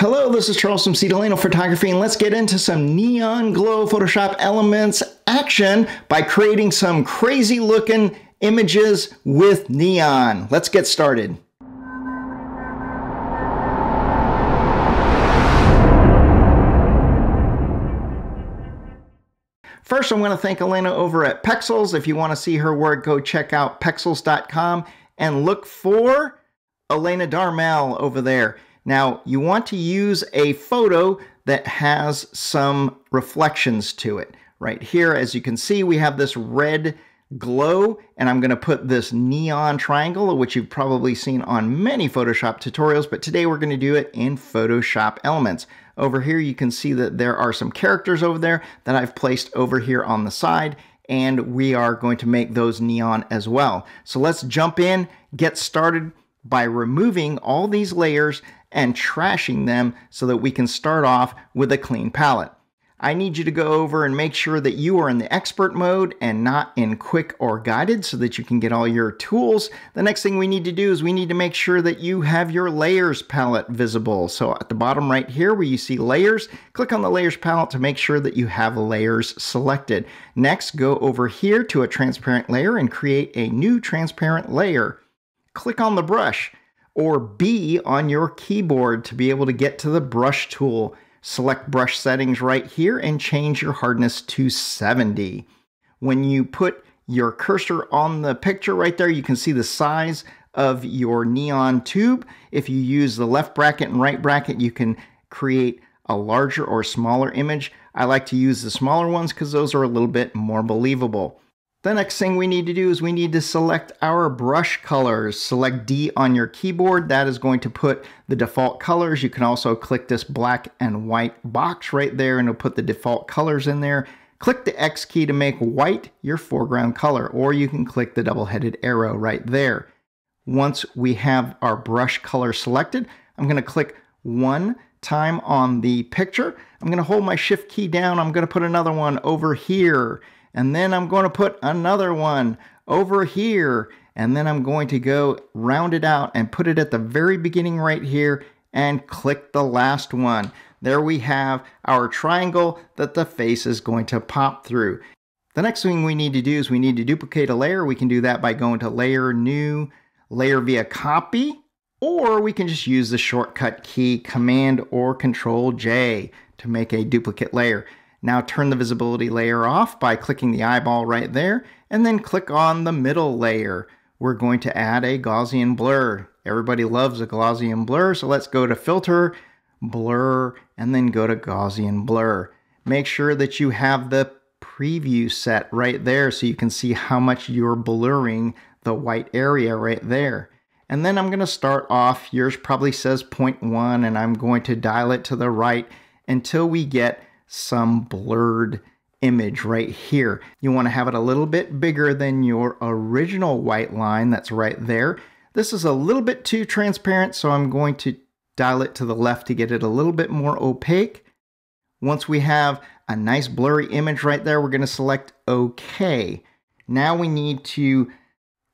Hello, this is Charles from C. Delano Photography, and let's get into some neon glow Photoshop elements action by creating some crazy looking images with neon. Let's get started. First, I want to thank Alena over at Pexels. If you want to see her work, go check out pexels.com and look for Alena Darmel over there. Now, you want to use a photo that has some reflections to it. Right here, as you can see, we have this red glow, and I'm going to put this neon triangle, which you've probably seen on many Photoshop tutorials, but today we're going to do it in Photoshop Elements. Over here, you can see that there are some characters over there that I've placed over here on the side, and we are going to make those neon as well. So let's jump in, get started by removing all these layers and trashing them so that we can start off with a clean palette. I need you to go over and make sure that you are in the expert mode and not in quick or guided so that you can get all your tools. The next thing we need to do is we need to make sure that you have your layers palette visible. So at the bottom right here where you see layers, click on the layers palette to make sure that you have layers selected. Next, go over here to a transparent layer and create a new transparent layer. Click on the brush or B on your keyboard to be able to get to the brush tool. Select brush settings right here and change your hardness to 70. When you put your cursor on the picture right there, you can see the size of your neon tube. If you use the left bracket and right bracket, you can create a larger or smaller image. I like to use the smaller ones because those are a little bit more believable. The next thing we need to do is we need to select our brush colors. Select D on your keyboard. That is going to put the default colors. You can also click this black and white box right there and it'll put the default colors in there. Click the X key to make white your foreground color, or you can click the double-headed arrow right there. Once we have our brush color selected, I'm gonna click one time on the picture. I'm gonna hold my shift key down. I'm gonna put another one over here. And then I'm going to put another one over here. And then I'm going to go round it out and put it at the very beginning right here and click the last one. There we have our triangle that the face is going to pop through. The next thing we need to do is we need to duplicate a layer. We can do that by going to Layer, New, Layer via Copy, or we can just use the shortcut key Command or Control J to make a duplicate layer. Now turn the visibility layer off by clicking the eyeball right there, and then click on the middle layer. We're going to add a Gaussian blur. Everybody loves a Gaussian blur, so let's go to Filter, Blur, and then go to Gaussian Blur. Make sure that you have the preview set right there so you can see how much you're blurring the white area right there. And then I'm going to start off, yours probably says 0.1, and I'm going to dial it to the right until we get some blurred image right here. You want to have it a little bit bigger than your original white line that's right there. This is a little bit too transparent, so I'm going to dial it to the left to get it a little bit more opaque. Once we have a nice blurry image right there, we're going to select OK. Now we need to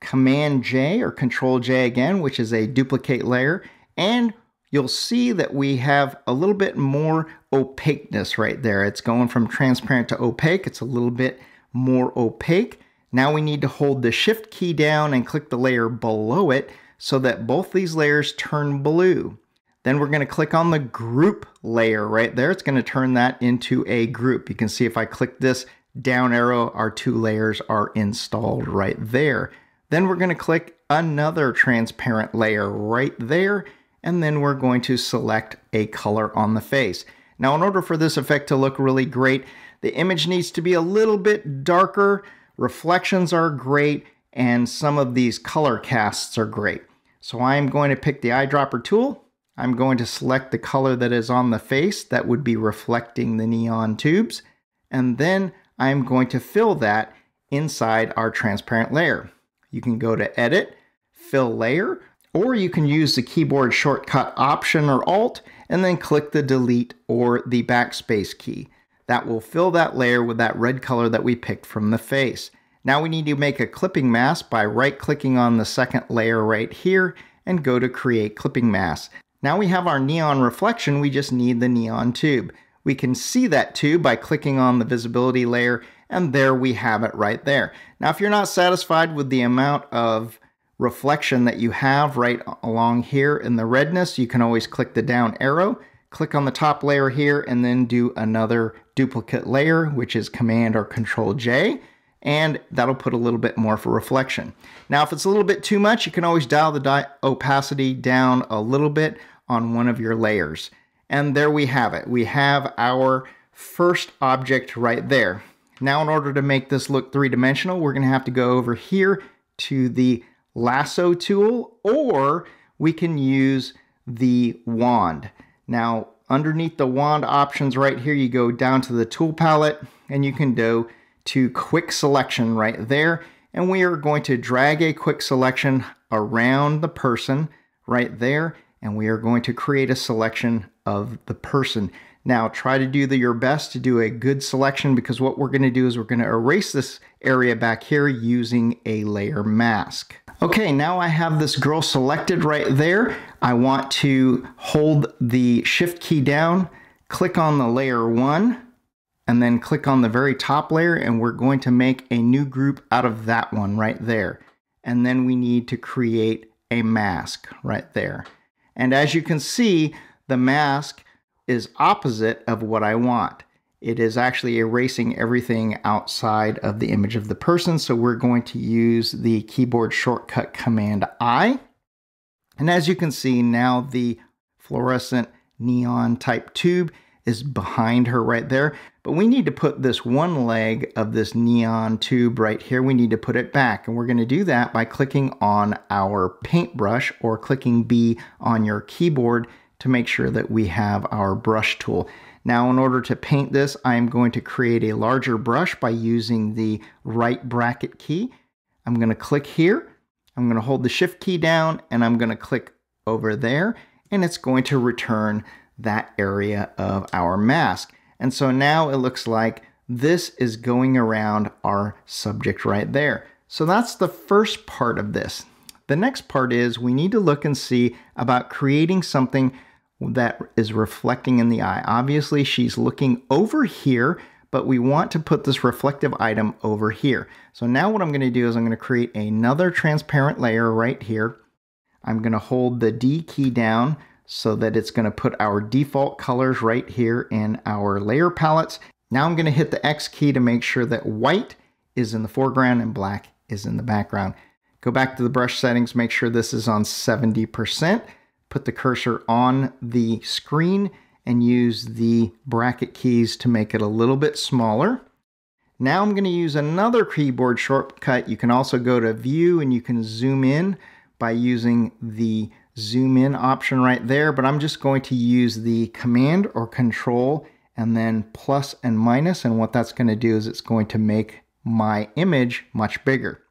Command J or Control J again, which is a duplicate layer, and you'll see that we have a little bit more opaqueness right there. It's going from transparent to opaque. It's a little bit more opaque. Now we need to hold the shift key down and click the layer below it so that both these layers turn blue. Then we're going to click on the group layer right there. It's going to turn that into a group. You can see if I click this down arrow, our two layers are installed right there. Then we're going to click another transparent layer right there and then we're going to select a color on the face. Now, in order for this effect to look really great, the image needs to be a little bit darker, reflections are great, and some of these color casts are great. So I'm going to pick the eyedropper tool. I'm going to select the color that is on the face that would be reflecting the neon tubes. And then I'm going to fill that inside our transparent layer. You can go to Edit, Fill Layer, or you can use the keyboard shortcut Option or Alt and then click the Delete or the Backspace key. That will fill that layer with that red color that we picked from the face. Now we need to make a clipping mask by right clicking on the second layer right here and go to Create Clipping Mask. Now we have our neon reflection, we just need the neon tube. We can see that tube by clicking on the visibility layer and there we have it right there. Now if you're not satisfied with the amount of reflection that you have right along here in the redness, you can always click the down arrow, click on the top layer here, and then do another duplicate layer, which is Command or Control J, and that'll put a little bit more for reflection. Now, if it's a little bit too much, you can always dial the opacity down a little bit on one of your layers. And there we have it. We have our first object right there. Now, in order to make this look three-dimensional, we're gonna have to go over here to the lasso tool, or we can use the wand. Now, underneath the wand options right here, you go down to the tool palette and you can go to quick selection right there. And we are going to drag a quick selection around the person right there. And we are going to create a selection of the person. Now try to do the, your best to do a good selection because what we're gonna do is we're gonna erase this area back here using a layer mask. Okay, now I have this girl selected right there. I want to hold the shift key down, click on the layer one, and then click on the very top layer and we're going to make a new group out of that one right there. And then we need to create a mask right there. And as you can see, the mask is opposite of what I want. It is actually erasing everything outside of the image of the person. So we're going to use the keyboard shortcut Command I. And as you can see now the fluorescent neon type tube is behind her right there. But we need to put this one leg of this neon tube right here, we need to put it back. And we're gonna do that by clicking on our paintbrush or clicking B on your keyboard to make sure that we have our brush tool. Now, in order to paint this, I'm going to create a larger brush by using the right bracket key. I'm gonna click here, I'm gonna hold the shift key down, and I'm gonna click over there, and it's going to return that area of our mask. And so now it looks like this is going around our subject right there. So that's the first part of this. The next part is we need to look and see about creating something that is reflecting in the eye. Obviously, she's looking over here, but we want to put this reflective item over here. So now what I'm going to do is I'm going to create another transparent layer right here. I'm going to hold the D key down so that it's going to put our default colors right here in our layer palettes. Now I'm going to hit the X key to make sure that white is in the foreground and black is in the background. Go back to the brush settings, make sure this is on 70%. Put the cursor on the screen and use the bracket keys to make it a little bit smaller. Now I'm going to use another keyboard shortcut. You can also go to view and you can zoom in by using the zoom in option right there, but I'm just going to use the command or control and then plus and minus. And what that's going to do is it's going to make my image much bigger.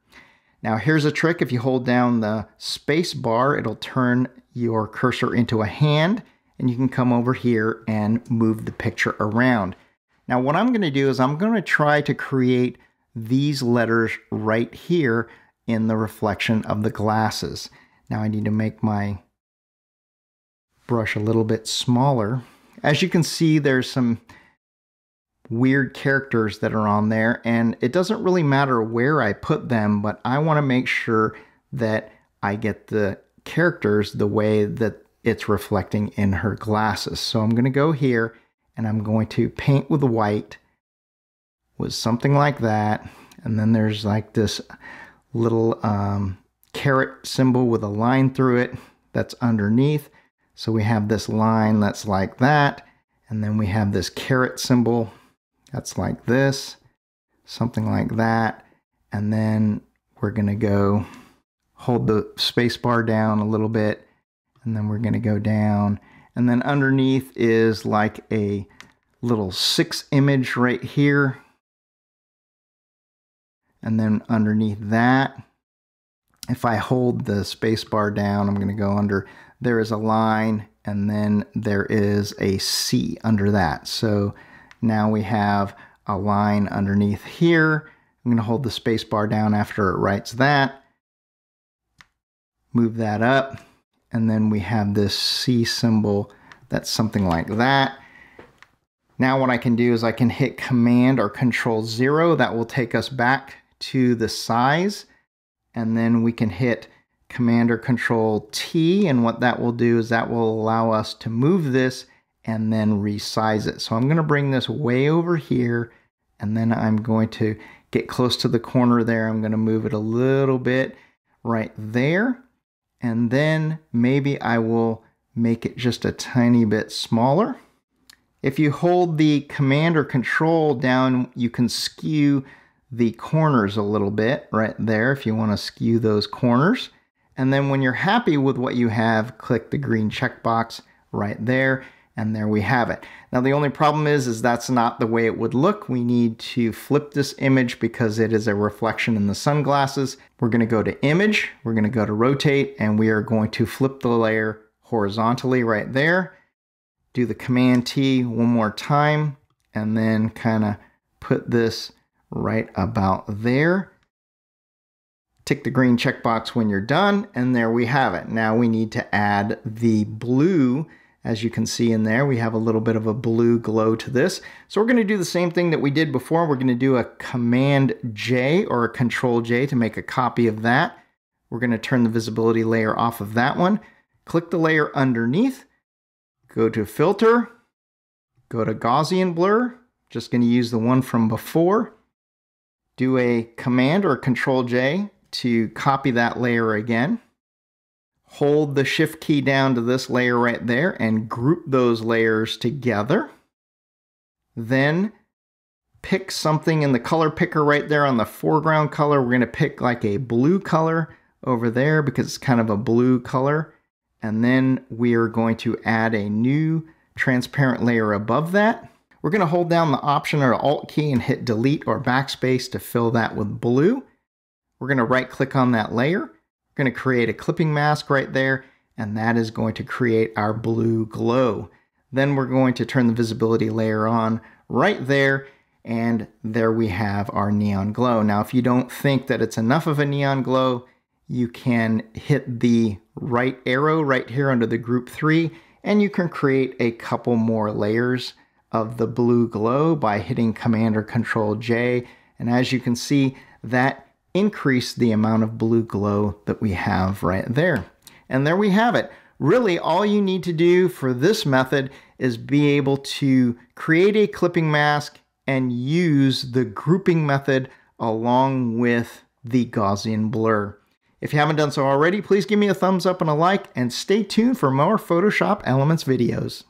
Now here's a trick. If you hold down the space bar, it'll turn your cursor into a hand and you can come over here and move the picture around. Now what I'm going to do is I'm going to try to create these letters right here in the reflection of the glasses. Now I need to make my brush a little bit smaller. As you can see, there's some weird characters that are on there and it doesn't really matter where I put them, but I want to make sure that I get the characters the way that it's reflecting in her glasses. So I'm going to go here and I'm going to paint with white with something like that. And then there's like this little um, caret symbol with a line through it that's underneath. So we have this line that's like that. And then we have this caret symbol that's like this, something like that. And then we're going to go hold the space bar down a little bit. And then we're going to go down. And then underneath is like a little six image right here. And then underneath that if I hold the space bar down, I'm going to go under, there is a line and then there is a C under that. So now we have a line underneath here. I'm going to hold the space bar down after it writes that. Move that up. and then we have this C symbol that's something like that. Now what I can do is I can hit Command or Control 0. That will take us back to the size. And then we can hit Command or Control T. And what that will do is that will allow us to move this and then resize it. So I'm going to bring this way over here. And then I'm going to get close to the corner there. I'm going to move it a little bit right there. And then maybe I will make it just a tiny bit smaller. If you hold the command or control down, you can skew the corners a little bit right there if you want to skew those corners. And then when you're happy with what you have, click the green checkbox right there and there we have it. Now the only problem is, is that's not the way it would look. We need to flip this image because it is a reflection in the sunglasses. We're gonna go to image, we're gonna go to rotate, and we are going to flip the layer horizontally right there. Do the command T one more time, and then kind of put this right about there. Tick the green checkbox when you're done, and there we have it. Now we need to add the blue as you can see in there, we have a little bit of a blue glow to this. So we're going to do the same thing that we did before. We're going to do a Command J or a Control J to make a copy of that. We're going to turn the visibility layer off of that one. Click the layer underneath. Go to Filter. Go to Gaussian Blur. Just going to use the one from before. Do a Command or Control J to copy that layer again hold the shift key down to this layer right there and group those layers together. Then pick something in the color picker right there on the foreground color. We're going to pick like a blue color over there because it's kind of a blue color. And then we are going to add a new transparent layer above that. We're going to hold down the Option or Alt key and hit Delete or Backspace to fill that with blue. We're going to right click on that layer going to create a clipping mask right there, and that is going to create our blue glow. Then we're going to turn the visibility layer on right there, and there we have our neon glow. Now, if you don't think that it's enough of a neon glow, you can hit the right arrow right here under the group three, and you can create a couple more layers of the blue glow by hitting Command or Control J. And as you can see, that increase the amount of blue glow that we have right there. And there we have it. Really, all you need to do for this method is be able to create a clipping mask and use the grouping method along with the Gaussian blur. If you haven't done so already, please give me a thumbs up and a like, and stay tuned for more Photoshop Elements videos.